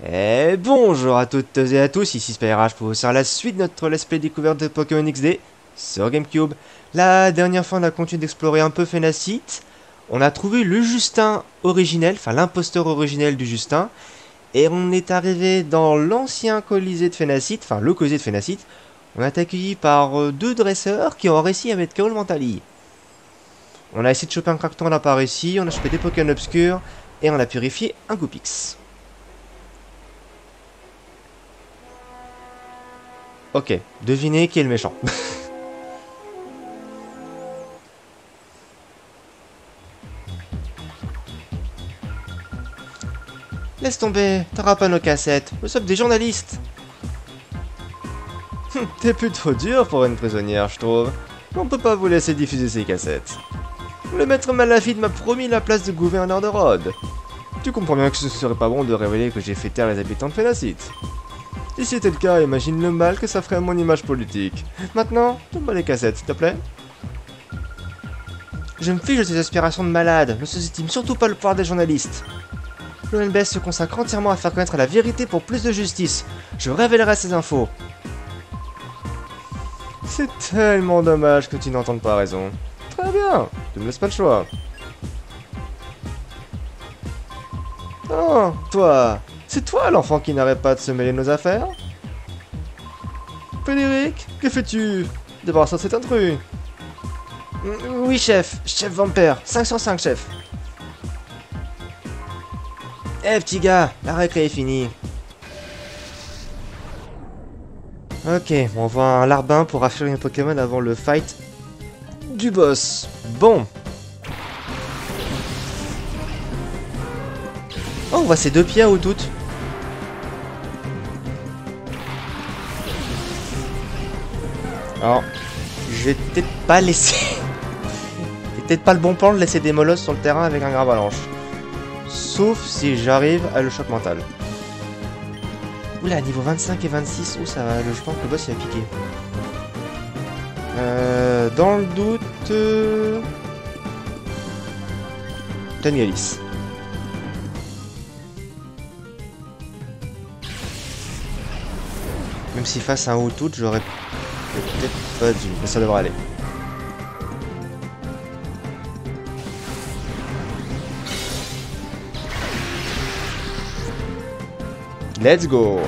Et bonjour à toutes et à tous, ici SpyRH pour vous faire la suite de notre let's play découverte de Pokémon XD sur Gamecube. La dernière fois, on a continué d'explorer un peu Phénacite. On a trouvé le Justin originel, enfin l'imposteur originel du Justin. Et on est arrivé dans l'ancien Colisée de Phénacite, enfin le Colisée de Phénacite. On été accueilli par euh, deux dresseurs qui ont réussi à mettre KO le Mentali. On a essayé de choper un Crackton, on n'a pas réussi. On a chopé des Pokémon obscurs. Et on a purifié un Goopix. Ok, devinez qui est le méchant. Laisse tomber, t'auras pas nos cassettes, nous sommes des journalistes. T'es plutôt dur pour une prisonnière, je trouve. On peut pas vous laisser diffuser ces cassettes. Le maître Malafide m'a promis la place de gouverneur de Rhodes. Tu comprends bien que ce serait pas bon de révéler que j'ai fait taire les habitants de Phénacite. Si c'était le cas, imagine le mal que ça ferait à mon image politique. Maintenant, donne-moi les cassettes, s'il te plaît. Je me fiche de tes aspirations de malade, ne sous-estime surtout pas le pouvoir des journalistes. L'ONBS se consacre entièrement à faire connaître la vérité pour plus de justice. Je révélerai ces infos. C'est tellement dommage que tu n'entendes pas raison. Très bien, tu me laisses pas le choix. Oh, toi, c'est toi l'enfant qui n'arrête pas de se mêler nos affaires Frédéric, que fais-tu? D'abord ça c'est intrus. Oui chef, chef Vampire, 5 sur 5 chef. Eh petit gars, la récré est finie. Ok, on voit un larbin pour affurer un Pokémon avant le fight du boss. Bon. Oh, on voit ces deux pieds ou toutes. Alors, je vais peut-être pas laisser... C'est peut-être pas le bon plan de laisser des molosses sur le terrain avec un gravalanche. Sauf si j'arrive à le choc mental. Oula, niveau 25 et 26, où ça va? Je pense que le boss il a piqué. Euh, dans le doute... Euh... Tangalis. Même si face à un tout, j'aurais peut-être pas dû, mais ça devrait aller. Let's go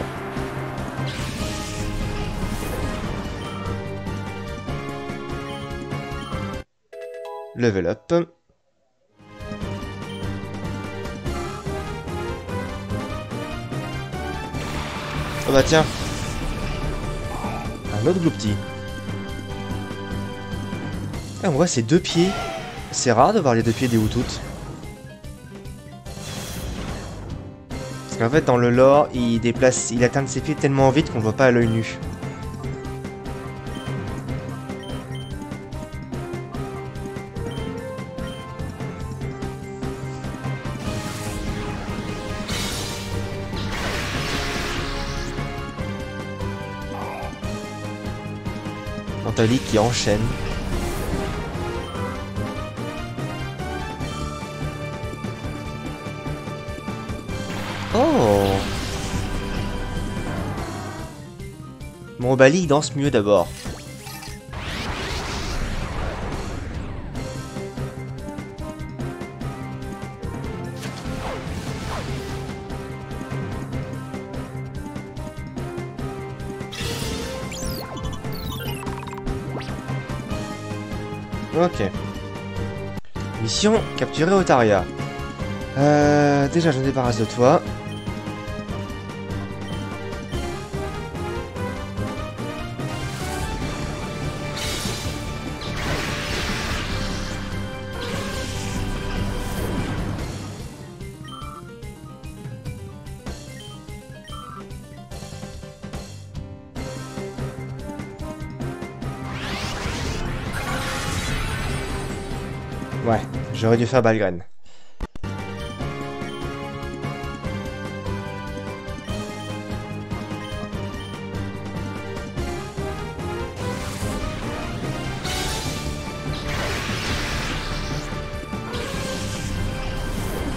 Level up. Oh bah tiens Un autre Gloopty. Ah, on voit ces deux pieds. C'est rare de voir les deux pieds des Houtouts. Parce qu'en fait, dans le lore, il déplace, il atteint ses pieds tellement vite qu'on ne voit pas à l'œil nu. Qui enchaîne. Oh Mon Bali danse mieux d'abord. Ok. Mission capturer Otaria. Euh, déjà, je me débarrasse de toi. J'aurais dû faire Balgren.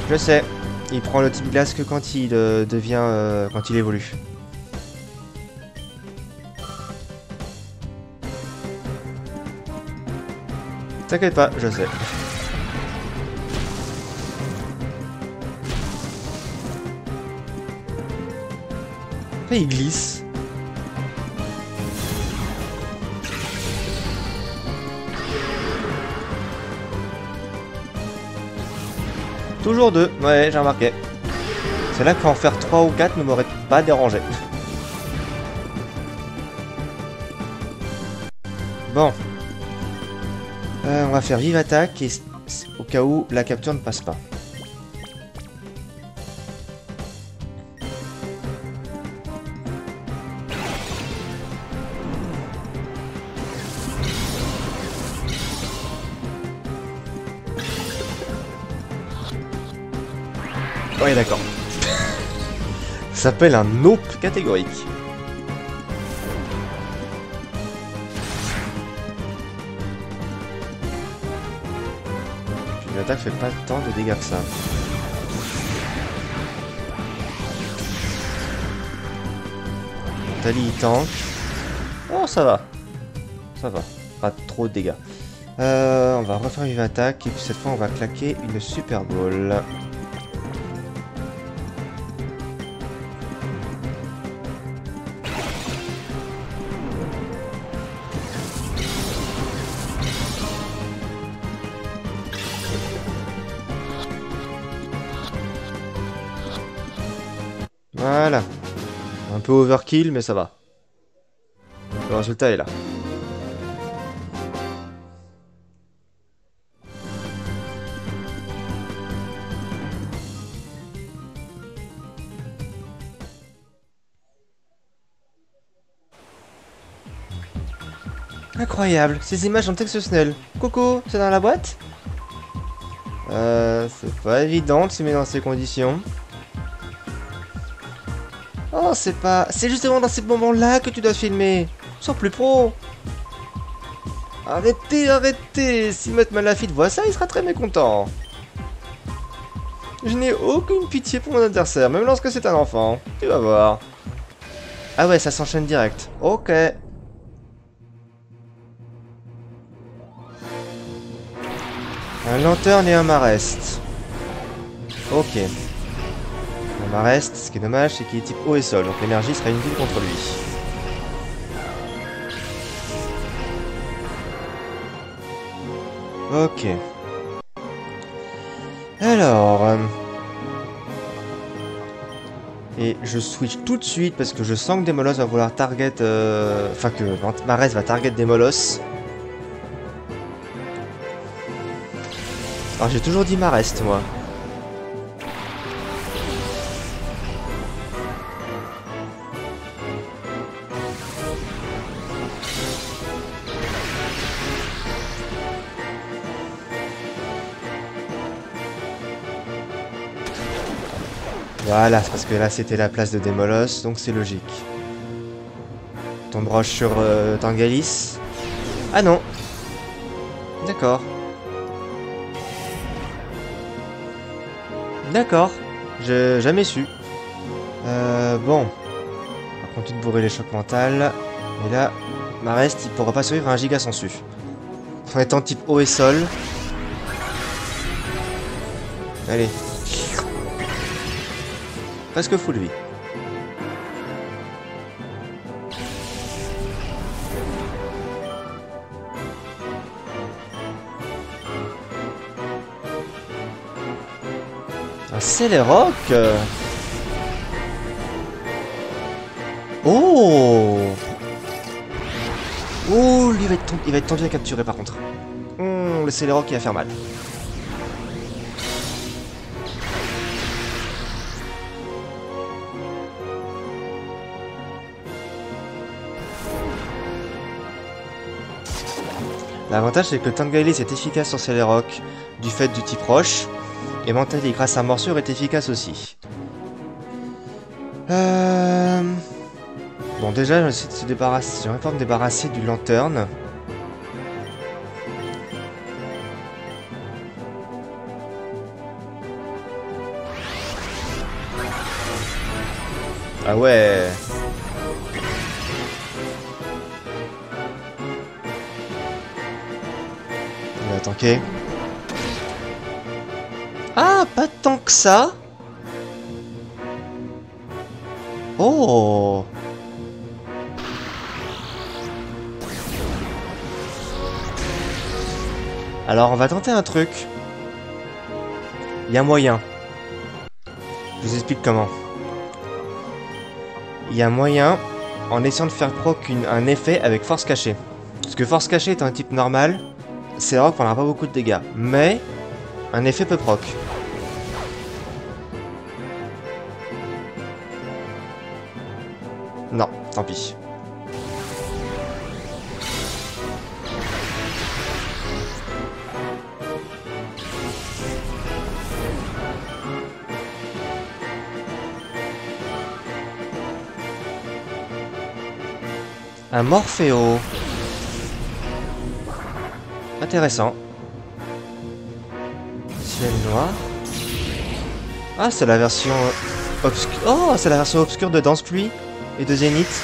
Je sais, Il prend le type glace que quand il euh, devient... euh, quand il évolue. T'inquiète pas, je sais. Il glisse. Toujours deux, ouais, j'ai remarqué. C'est là qu'en faire 3 ou 4 ne m'aurait pas dérangé. Bon. Euh, on va faire vive attaque et au cas où la capture ne passe pas. Ouais, d'accord. Ça s'appelle un nope catégorique. Puis l'attaque fait pas tant de dégâts que ça. Tali il tank. Oh ça va. Ça va. Pas trop de dégâts. Euh, on va refaire une attaque et puis cette fois on va claquer une Super Bowl. Peu overkill, mais ça va. Le résultat est là. Incroyable, ces images sont exceptionnelles. Coco, c'est dans la boîte? Euh, c'est pas évident de se mettre dans ces conditions. Oh, c'est pas... C'est justement dans ces moments-là que tu dois filmer. Sois plus pro. Arrêtez, arrêtez. Si Matt Malafite voit ça, il sera très mécontent. Je n'ai aucune pitié pour mon adversaire, même lorsque c'est un enfant. Tu vas voir. Ah ouais, ça s'enchaîne direct. Ok. Un lanterne et un marest. Ok. Marest, ce qui est dommage, c'est qu'il est type eau et sol, donc l'énergie sera inutile contre lui. Ok. Alors... euh, Et je switch tout de suite parce que je sens que Demolos va vouloir target... euh, Enfin que Marest va target Demolos. Alors j'ai toujours dit Marest moi. Voilà, parce que là c'était la place de Demolos, donc c'est logique. Tombe roche sur euh, Tangalis. Ah non D'accord. D'accord. J'ai jamais su. Euh, bon. On va continuer de bourrer les chocs mentales. Et là, Marest, il pourra pas survivre à un giga sans su. En étant type eau et sol. Allez. Presque full vie. Un Celeroc euh. Oh Oh, lui va être, il va être tendu à capturer par contre. Hum, le Celeroc qui va faire mal. L'avantage c'est que le est efficace sur ses rocs du fait du type roche, et Mantali grâce à morsure est efficace aussi. Euh... Bon déjà j'essaie de se débarrasser, j'aimerais pas me débarrasser du lanterne. Ah ouais Ah, pas tant que ça Oh Alors, on va tenter un truc. Il y a moyen. Je vous explique comment. Il y a moyen, en essayant de faire proc un effet avec force cachée. Parce que force cachée est un type normal, c'est qu'on n'aura pas beaucoup de dégâts. Mais, un effet peut proc. Non, tant pis. Un Morphéo. Intéressant. Ciel noir. Ah, c'est la version obscure. Oh, c'est la version obscure de Danse Pluie et de Zénith.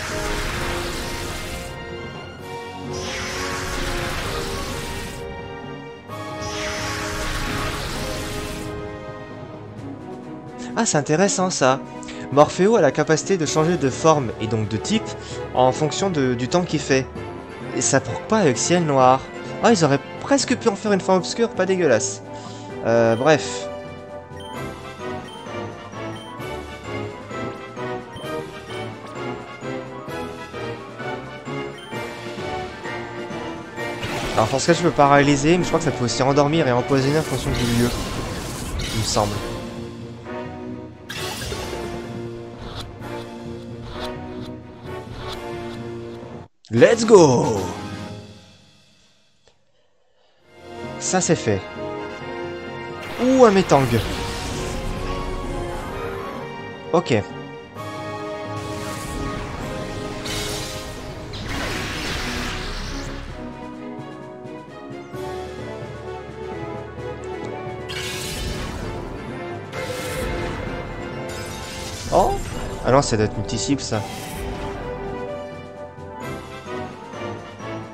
Ah, c'est intéressant ça. Morphéo a la capacité de changer de forme et donc de type en fonction de- du temps qu'il fait. Et ça proc pas avec ciel noir? Ah, ils auraient presque pu en faire une forme obscure, pas dégueulasse. Euh, bref. Alors pour ce cas je peux paralyser, mais je crois que ça peut aussi endormir et empoisonner en fonction du lieu. Il me semble. Let's go Ça c'est fait. Ouh, un métang? Ok. Oh Ah non, ça doit être multi-cible ça.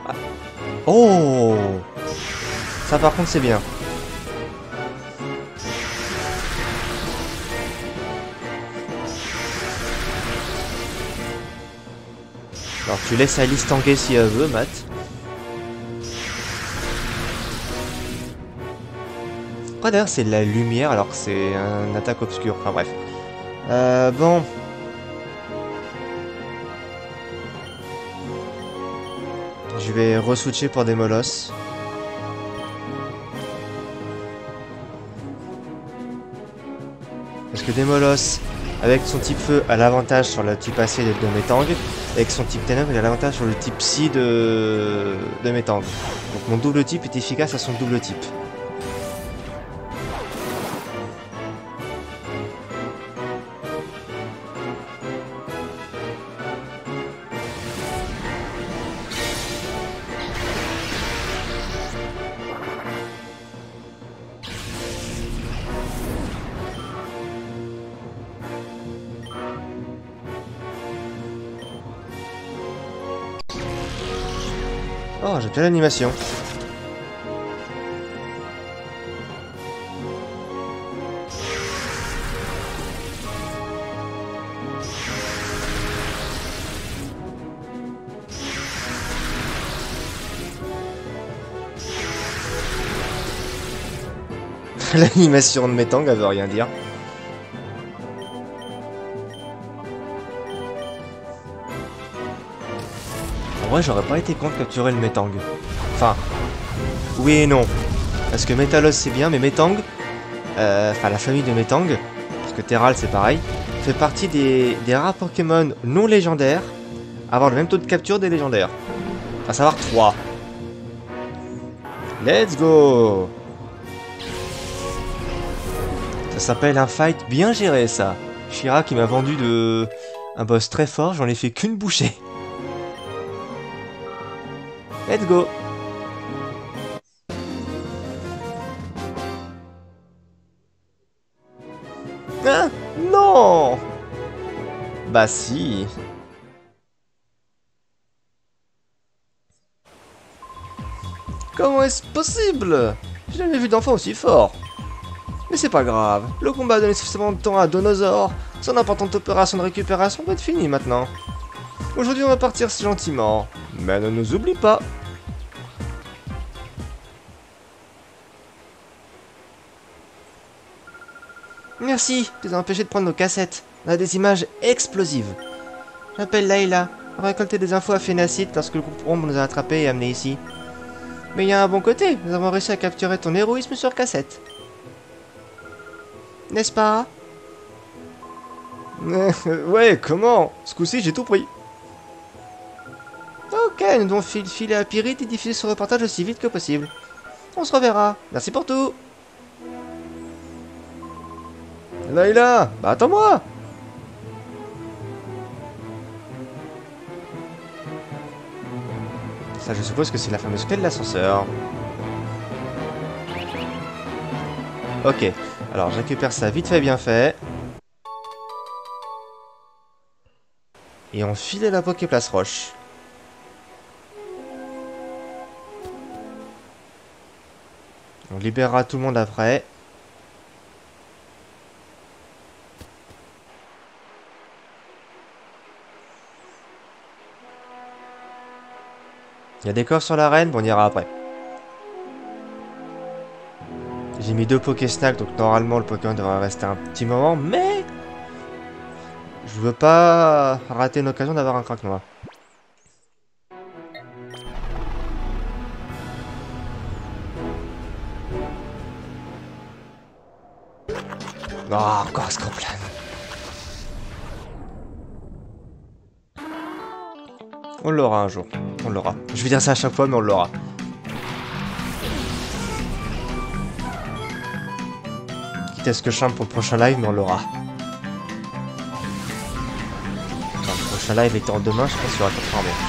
Ah. Oh Ça par contre c'est bien. Alors tu laisses Alice tanker si elle veut, Matt. Pourquoi d'ailleurs c'est de la lumière alors que c'est un attaque obscure Enfin bref. Euh, bon. Je vais re-switcher pour des molosses. Que des molosses, avec son type feu, a l'avantage sur le type acier de, de Métang, et avec son type ténèbres, il a l'avantage sur le type psy de, de Métang. Donc mon double type est efficace à son double type. J'ai bien l'animation. L'animation de Metang, elle veut rien dire. Vrai, j'aurais pas été contre capturer le Metang. Enfin, oui et non. Parce que Metalos c'est bien, mais Metang, euh, enfin la famille de Metang, parce que Terral c'est pareil, fait partie des, des rares Pokémon non légendaires à avoir le même taux de capture des légendaires. À savoir 3. Let's go Ça s'appelle un fight bien géré ça. Shira qui m'a vendu de un boss très fort, j'en ai fait qu'une bouchée. Let's go Ah Non Bah si. Comment est-ce possible? J'ai jamais vu d'enfant aussi fort. Mais c'est pas grave, le combat a donné suffisamment de temps à Donosaur. Son importante opération de récupération va être finie maintenant. Aujourd'hui on va partir gentiment, mais ne nous oublie pas. Merci de nous empêcher de prendre nos cassettes. On a des images explosives. J'appelle Layla. On va récolter des infos à Phénacite lorsque le groupe Ombre nous a attrapés et amenés ici. Mais il y a un bon côté, nous avons réussi à capturer ton héroïsme sur cassette. N'est-ce pas? Ouais, comment? Ce coup-ci, j'ai tout pris. Ok, nous devons filer à Pyrite et diffuser ce reportage aussi vite que possible. On se reverra. Merci pour tout. Layla, bah attends-moi Ça, je suppose que c'est la fameuse clé de l'ascenseur. Ok, alors je récupère ça vite fait, bien fait. Et on file à la Poképlace Roche. On libérera tout le monde après. Il y a des coffres sur l'arène, bon, on ira après. J'ai mis deux Snacks, donc normalement le Pokémon devrait rester un petit moment, mais... Je veux pas rater une occasion d'avoir un crack noir. Oh, encore Scorpion. On l'aura un jour. On l'aura. Je vais dire ça à chaque fois, mais on l'aura. Quitte à ce que je chante pour le prochain live, mais on l'aura. le prochain live étant demain, je pense qu'il y aura transformé. Scorpion qui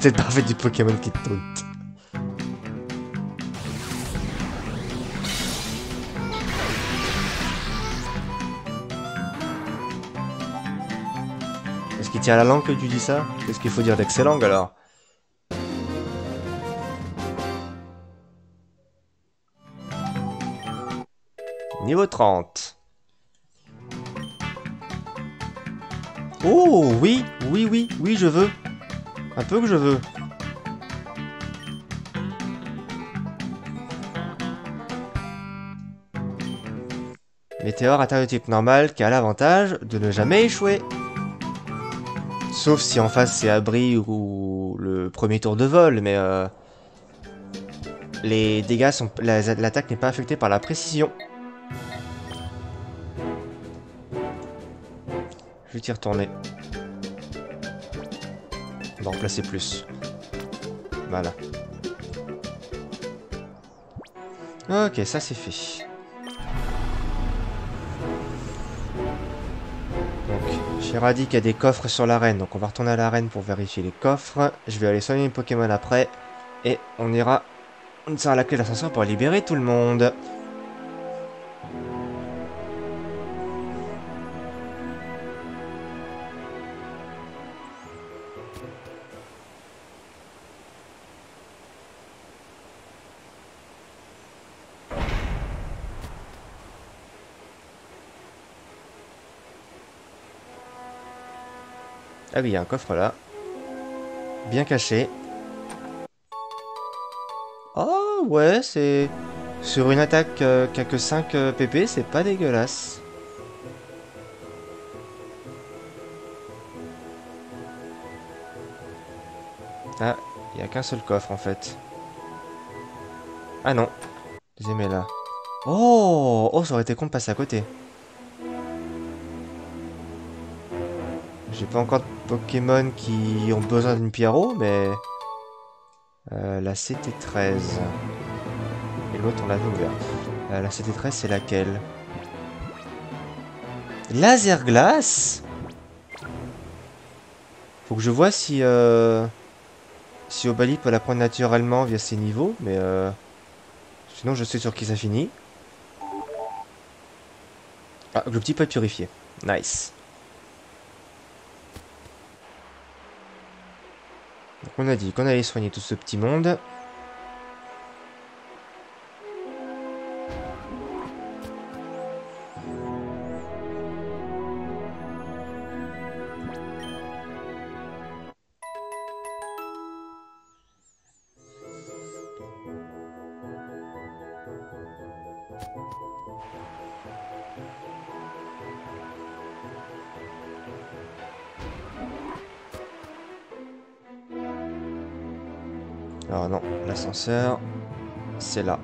a tête parfaite du Pokémon qui taunt. Est-ce qu'il tient la langue que tu dis ça? Qu'est-ce qu'il faut dire d'excellent alors? Niveau 30. Oh oui, oui, oui, oui, je veux. Un peu que je veux. Météore atteint de type normal qui a l'avantage de ne jamais échouer. Sauf si en face c'est abri ou le premier tour de vol, mais euh, les dégâts sont... L'attaque n'est pas affectée par la précision. Je vais t'y retourner. Remplacer plus. Voilà. Ok, ça c'est fait. Donc, Shiradi qu'il y a des coffres sur l'arène, donc on va retourner à l'arène pour vérifier les coffres. Je vais aller soigner les Pokémon après. Et on ira... On sera à la clé de pour libérer tout le monde. Ah oui, il y a un coffre là. Bien caché. Oh ouais, c'est... Sur une attaque euh, qui a que 5 euh, pp, c'est pas dégueulasse. Ah, il n'y a qu'un seul coffre en fait. Ah non. Deuxième est là. Oh Oh, ça aurait été con de passer à côté. J'ai pas encore de Pokémon qui ont besoin d'une Pierrot, mais... Euh, la CT13. Et l'autre, on l'avait ouvert. Euh, la CT13, c'est laquelle? Laser glace Faut que je vois si... Euh... Si Obali peut la prendre naturellement via ses niveaux, mais... Euh... Sinon je sais sur qui ça finit. Ah, le petit peut purifié. Nice. Donc on a dit qu'on allait soigner tout ce petit monde. L'ascenseur, c'est là.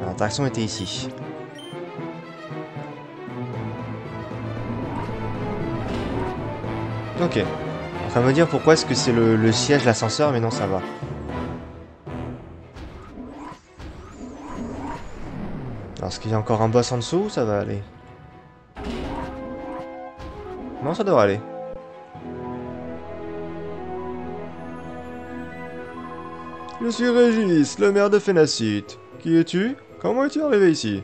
L'interaction était ici. Ok. Va me dire pourquoi est-ce que c'est le, le siège, l'ascenseur, mais non, ça va. Est-ce qu'il y a encore un boss en dessous ça va aller? Non, ça devrait aller. Je suis Régis, le maire de Phénacite. Qui es-tu? Comment es-tu arrivé ici?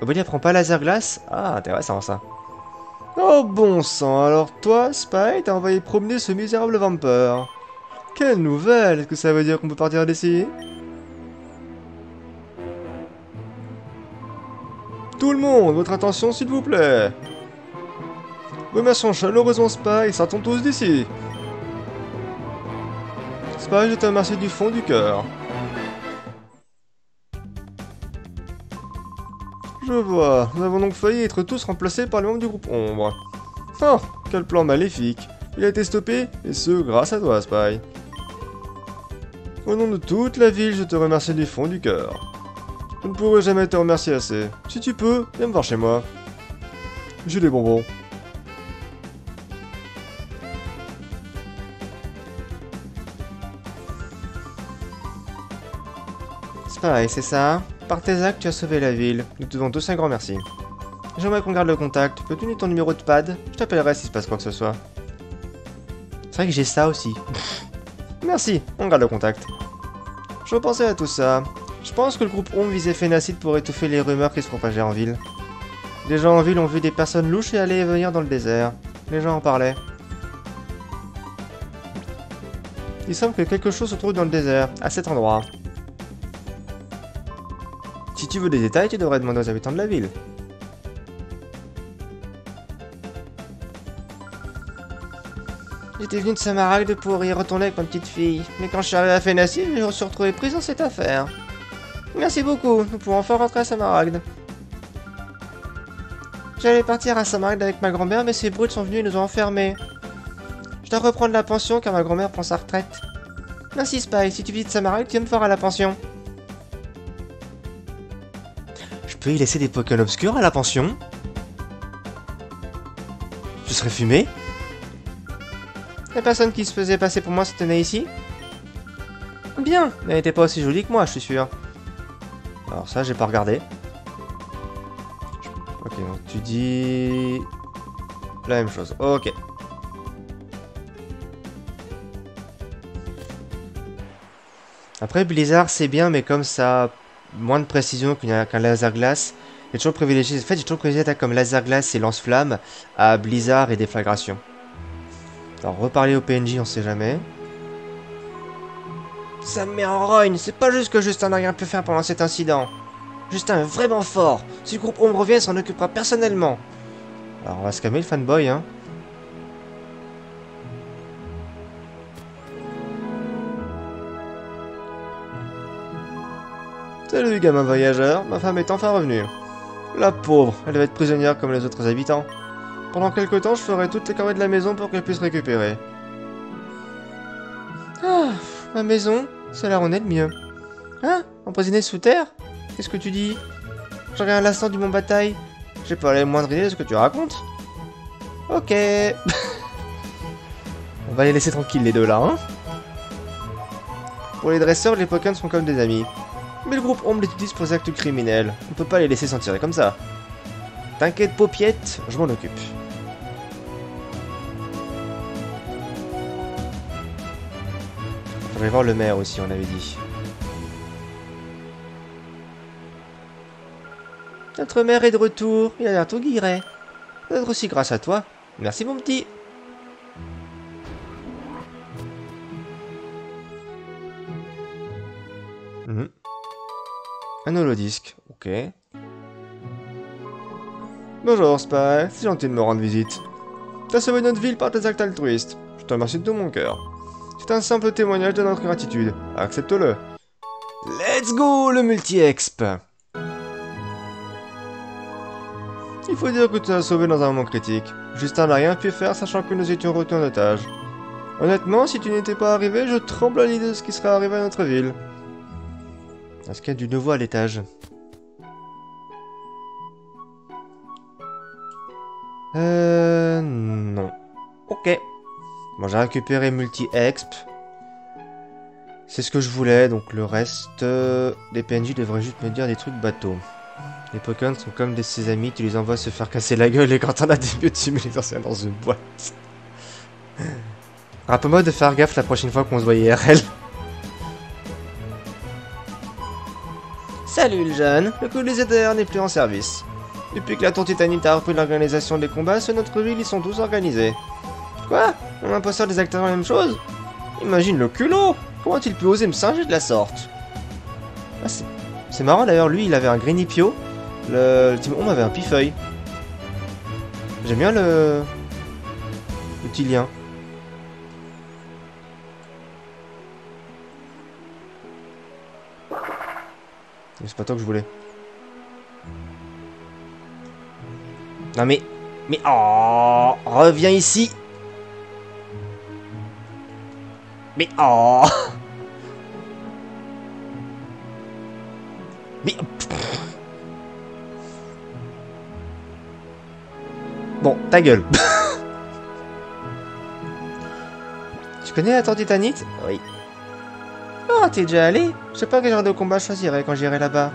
Obélie apprend pas laser glace Ah, intéressant ça. Oh bon sang, alors toi, Spy, t'as envoyé promener ce misérable vampire. Quelle nouvelle Est-ce que ça veut dire qu'on peut partir d'ici? Tout le monde, votre attention s'il vous plaît Remercions chaleureusement Spy, sortons tous d'ici Je te remercie du fond du cœur. Je vois, nous avons donc failli être tous remplacés par les membres du groupe Ombre. Oh, quel plan maléfique Il a été stoppé, et ce, grâce à toi, Spy. Au nom de toute la ville, je te remercie du fond du cœur. Je ne pourrai jamais te remercier assez. Si tu peux, viens me voir chez moi. J'ai des bonbons. Spy, c'est ça Par tes actes, tu as sauvé la ville. Nous te devons tous un grand merci. J'aimerais qu'on garde le contact. Peux-tu donner ton numéro de pad? Je t'appellerai s'il se passe quoi que ce soit. C'est vrai que j'ai ça aussi. merci, on garde le contact. Je repensais à tout ça. Je pense que le groupe Ombre visait Phénacite pour étouffer les rumeurs qui se propageaient en ville. Les gens en ville ont vu des personnes louches et aller et venir dans le désert. Les gens en parlaient. Il semble que quelque chose se trouve dans le désert, à cet endroit. Si tu veux des détails, tu devrais demander aux habitants de la ville. J'étais venu de Samaragde pour y retourner avec ma petite fille. Mais quand je suis arrivé à je me suis retrouvé prise dans cette affaire. Merci beaucoup, nous pouvons enfin rentrer à Samaragde. J'allais partir à Samaragde avec ma grand-mère, mais ces brutes sont venus et nous ont enfermés. Je dois reprendre la pension car ma grand-mère prend sa retraite. Merci Spy, si tu visites Samaragde, tu me à la pension. Je peux y laisser des Pokémon obscurs à la pension? Je serais fumé La personne qui se faisait passer pour moi se tenait ici Bien, elle n'était pas aussi jolie que moi, je suis sûr. Alors ça, j'ai pas regardé. Ok, donc tu dis... La même chose, ok. Après, Blizzard, c'est bien, mais comme ça moins de précision qu'un laser glace, j'ai toujours privilégié... En fait, j'ai toujours privilégié attaques comme laser glace et lance-flamme à Blizzard et déflagration. Alors, reparler au PNJ, on sait jamais. Ça me met en rogne, c'est pas juste que Justin n'a rien pu faire pendant cet incident. Justin est vraiment fort. Si le groupe Ombre revient, il s'en occupera personnellement. Alors, on va se calmer le fanboy, hein. Salut gamin voyageur, ma femme est enfin revenue. La pauvre, elle va être prisonnière comme les autres habitants. Pendant quelque temps, je ferai toutes les carrés de la maison pour qu'elle puisse récupérer. Ah, ma maison, ça a l'air honnête mieux. Hein? Emprisonné sous terre? Qu'est-ce que tu dis? J'en à l'instant du mont bataille. J'ai pas la moindre idée de ce que tu racontes. Ok. On va les laisser tranquilles les deux là, hein Pour les dresseurs, les Pokémon sont comme des amis. Mais le groupe Ombre les utilise pour des actes criminels. On peut pas les laisser s'en tirer comme ça. T'inquiète, paupiette, je m'en occupe. Faudrait voir le maire aussi, on avait dit. Notre maire est de retour, il a l'air tout guiré. Peut-être aussi grâce à toi. Merci mon petit. Un holodisque, ok. Bonjour Spy, c'est gentil de me rendre visite. T'as sauvé notre ville par tes actes altruistes. Je te remercie de tout mon cœur. C'est un simple témoignage de notre gratitude. Accepte-le. Let's go le multi-exp Il faut dire que tu as sauvé dans un moment critique. Justin n'a rien pu faire sachant que nous étions retenus en otage. Honnêtement, si tu n'étais pas arrivé, je tremble à l'idée de ce qui serait arrivé à notre ville. Est-ce qu'il y a du nouveau à l'étage Euh... Non. Ok. Bon, j'ai récupéré multi-exp. C'est ce que je voulais, donc le reste... euh, Les PNJ devraient juste me dire des trucs bateaux. Les Pokémon sont comme des ses amis, tu les envoies se faire casser la gueule et quand t'en as des mieux, tu mets les anciens dans une boîte. Rappelle-moi de faire gaffe la prochaine fois qu'on se voit IRL. Salut le jeune, le des EDR n'est plus en service. Depuis que la tour Titanite a repris l'organisation des combats, sur notre ville ils sont tous organisés. Quoi? On imposteur des acteurs la même chose? Imagine le culot Comment a-t-il pu oser me singer de la sorte? Ah, c'est- marrant d'ailleurs, lui il avait un Grenipio, le, le Team avait un Pifeuille. J'aime bien le... le petit lien. Mais C'est pas toi que je voulais. Non mais... Mais... Oh Reviens ici Mais... Oh Mais... Bon, ta gueule. tu connais la tour titanite Oui. Oh, t'es déjà allé Je sais pas quel genre de combat je quand j'irai là-bas.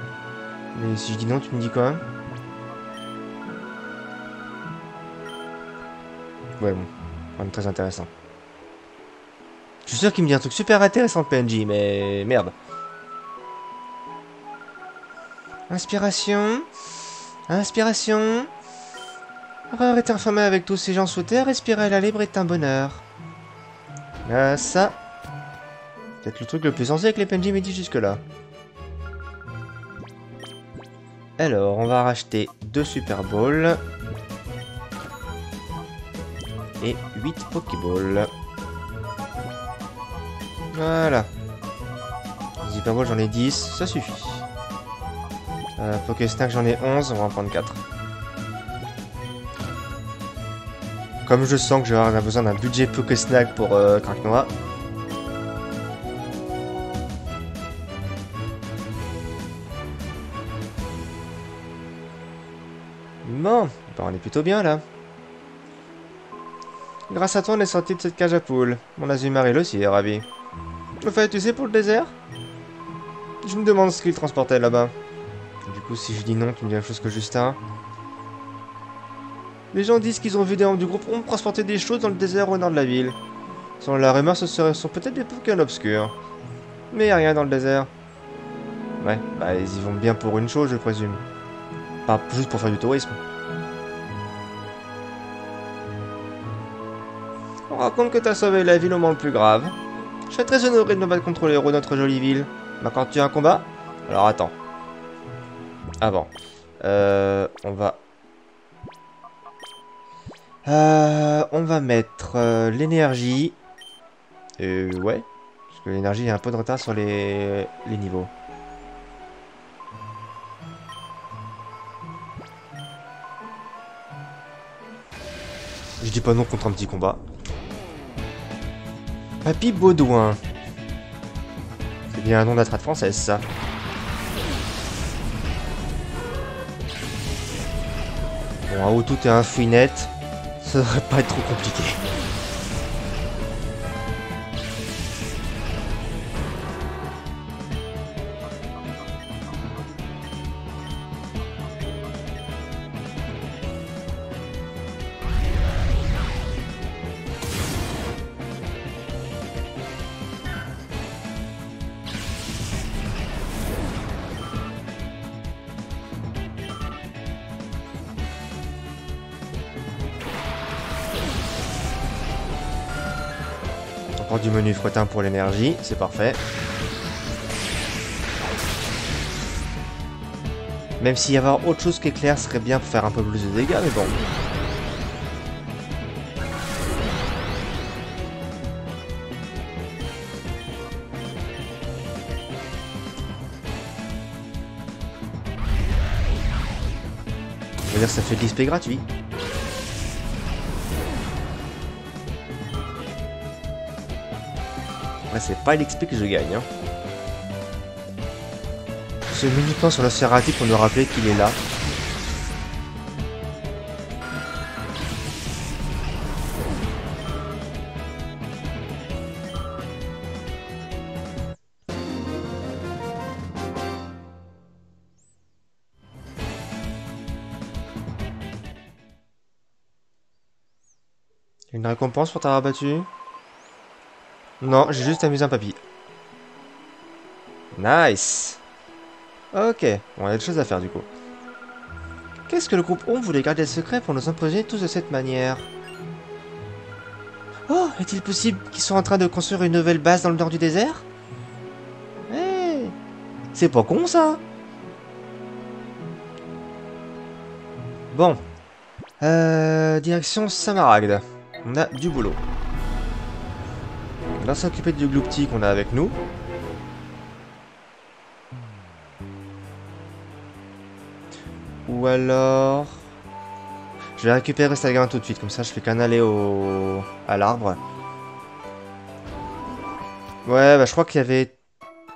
Mais si je dis non, tu me dis quoi Ouais, bon. Même très intéressant. Je suis sûr qu'il me dit un truc super intéressant PNJ, mais merde. Inspiration. Inspiration. Horreur est informé avec tous ces gens sous terre, respirer à la libre est un bonheur. Euh, ça. Peut-être le truc le plus sensé avec les PNJ m'a dit jusque-là. Alors, on va racheter deux Super Balls. Et 8 Pokéballs. Voilà. Super Balls, j'en ai 10, ça suffit. Euh, Pokésnack, j'en ai 11, on va en prendre 4. Comme je sens que avoir besoin d'un budget Pokésnack pour euh, Cracknoa. Bon, on est plutôt bien là. Grâce à toi, on est sorti de cette cage à poules. Mon Azumarill aussi est ravi. Au fait, tu sais pour le désert? Je me demande ce qu'il transportait là-bas. Du coup, si je dis non, tu me dis la chose que Justin. Les gens disent qu'ils ont vu des membres du groupe ont transporté des choses dans le désert au nord de la ville. Selon la rumeur, ce serait- sont peut-être des Pokémon obscurs. Mais y a rien dans le désert. Ouais, bah ils y vont bien pour une chose, je présume. Pas juste pour faire du tourisme. Raconte que t'as sauvé la ville au moment le plus grave. Je serais très honoré de me battre contre les héros de notre jolie ville. M'accordes-tu un combat? Alors attends. Avant. Euh, on va... Euh, on va mettre euh, l'énergie. Euh, ouais. Parce que l'énergie a un peu de retard sur les, les niveaux. Je dis pas non contre un petit combat. Papy Baudouin. C'est bien un nom d'attrape française, ça. Bon, en haut, tout est un fouinette. Ça devrait pas être trop compliqué. Du menu fretin pour l'énergie, c'est parfait. Même s'il y avoir autre chose qu'éclair serait bien pour faire un peu plus de dégâts, mais bon. Je veux dire, ça fait de l'XP gratuit. C'est pas l'XP que je gagne. Hein. C'est uniquement sur l'océan pour nous rappeler qu'il est là. Une récompense pour t'avoir battu? Non, j'ai juste amusé un papy. Nice Ok, on a des choses à faire du coup. Qu'est-ce que le groupe OM voulait garder secret pour nous imposer tous de cette manière Oh, est-il possible qu'ils soient en train de construire une nouvelle base dans le nord du désert Eh C'est pas con ça Bon. Euh, direction Samaragd. On a du boulot. On va s'occuper du gloupti qu'on a avec nous. Ou alors... Je vais récupérer gamme tout de suite, comme ça je fais qu'un aller au... à l'arbre. Ouais, bah je crois qu'il y avait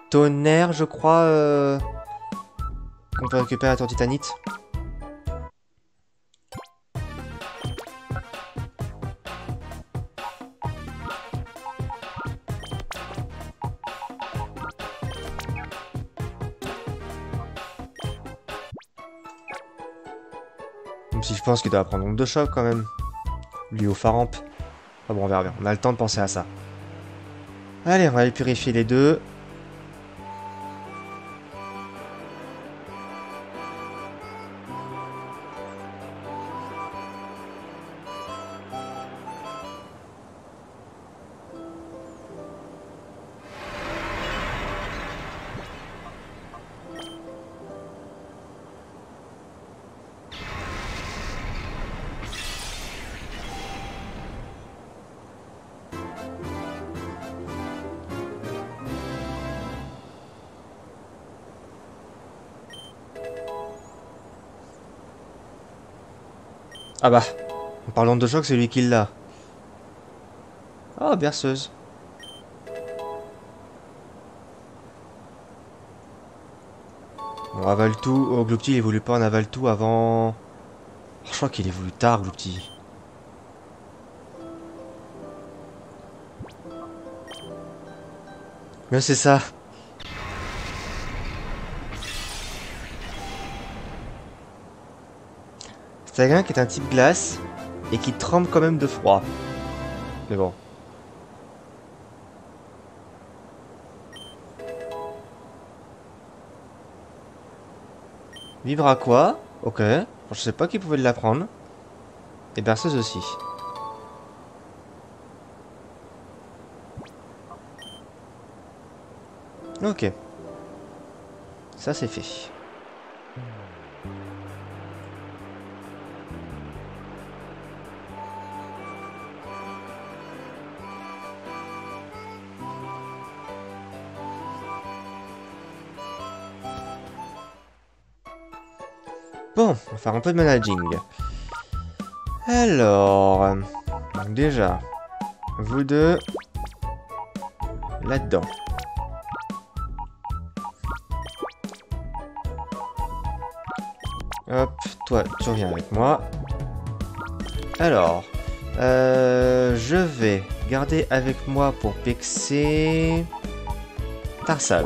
tonnerre, je crois, euh... qu'on peut récupérer à tour titanite. Pense qu'il doit prendre nombre de choc quand même. Lui au Faramp. Ah bon, on verra bien. On a le temps de penser à ça. Allez, on va aller purifier les deux. Ah bah, en parlant de choc, c'est lui qui l'a. Ah, berceuse. On avale tout. Oh, Gloupti, il évolue pas, on avale tout avant... Oh, je crois qu'il évolue tard, Gloupti. Mais c'est ça. Quelqu'un qui est un type glace et qui tremble quand même de froid. Mais bon. Vivre à quoi? Ok. je sais pas qui pouvait l'apprendre. Et berceuse aussi. Ok. Ça c'est fait. On va faire un peu de managing. Alors, déjà, vous deux, là-dedans. Hop, toi, tu reviens avec moi. Alors, euh, je vais garder avec moi pour pexer Tarsal.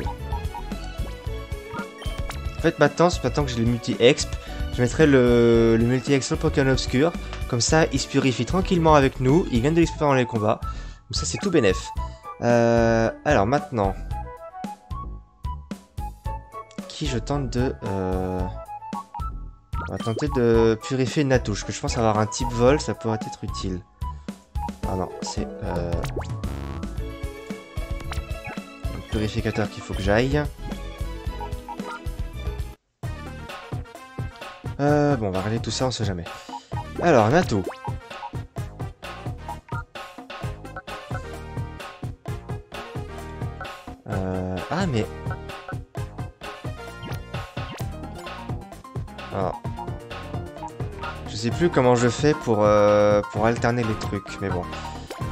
En fait, maintenant, c'est maintenant que j'ai le multi-exp, je mettrai le, sur Pokémon Obscur. Comme ça, il se purifie tranquillement avec nous. Il vient de l'explorer dans les combats. Donc ça, c'est tout bénef. Euh, alors, maintenant... Qui je tente de... Euh... On va tenter de purifier Natouche, que je pense avoir un type vol, ça pourrait être utile. Ah non, c'est... Euh... purificateur qu'il faut que j'aille. Euh, bon, on va regarder tout ça, on sait jamais. Alors, Nato. Euh, ah, mais... Je sais plus comment je fais pour, euh, pour alterner les trucs, mais bon.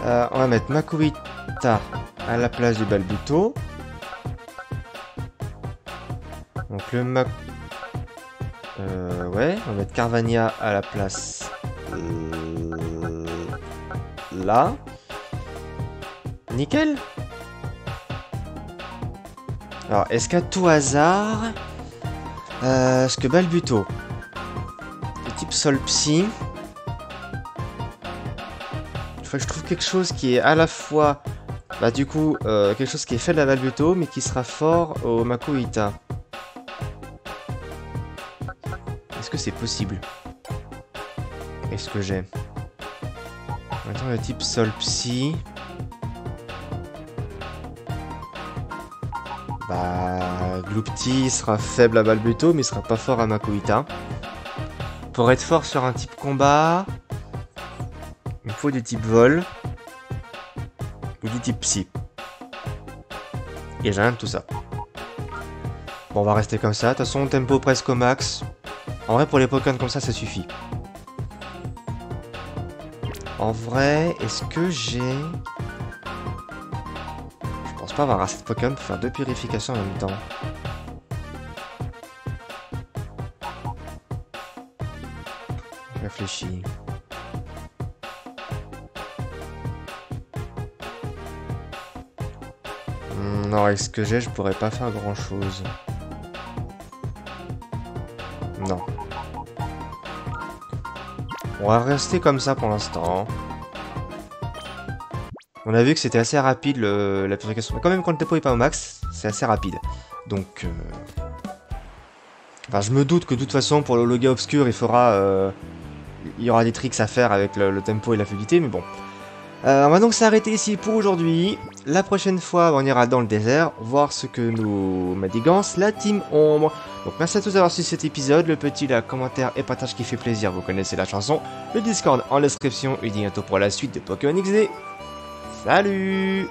On va mettre Makuita à la place du Balbuto. Donc le Mac... Euh, ouais, on va mettre Carvania à la place... euh, là. Nickel Alors, est-ce qu'à tout hasard... Euh, est-ce que Balbuto... Le type Sol Psy... Il faut que je trouve quelque chose qui est à la fois... Bah du coup, euh, quelque chose qui est fait de la Balbuto, mais qui sera fort au Makuhita. C'est possible Qu'est-ce que j'ai? Maintenant le type Sol Psy. Bah, Gloopty sera faible à Balbuto, mais sera pas fort à Makuhita. Pour être fort sur un type combat, il faut du type vol ou du type psy. Et j'ai rien tout ça. Bon, on va rester comme ça. De toute façon, tempo presque au max. En vrai, pour les Pokémon comme ça, ça suffit. En vrai, est-ce que j'ai... Je pense pas avoir assez de Pokémon pour faire deux purifications en même temps. Réfléchis. Hmm, Non, avec ce que j'ai, je pourrais pas faire grand On va rester comme ça pour l'instant. On a vu que c'était assez rapide la purification. Quand même, quand le tempo est pas au max, c'est assez rapide. Donc. euh, Enfin, je me doute que de toute façon, pour le logo obscur, il fera. euh, Il y aura des tricks à faire avec le, le tempo et la fluidité, mais bon. Euh, on va donc s'arrêter ici pour aujourd'hui. La prochaine fois, on ira dans le désert, voir ce que nous madigance la team ombre. Donc merci à tous d'avoir suivi cet épisode, le petit like, commentaire et partage qui fait plaisir, vous connaissez la chanson, le Discord en description. Et bientôt pour la suite de Pokémon XD. Salut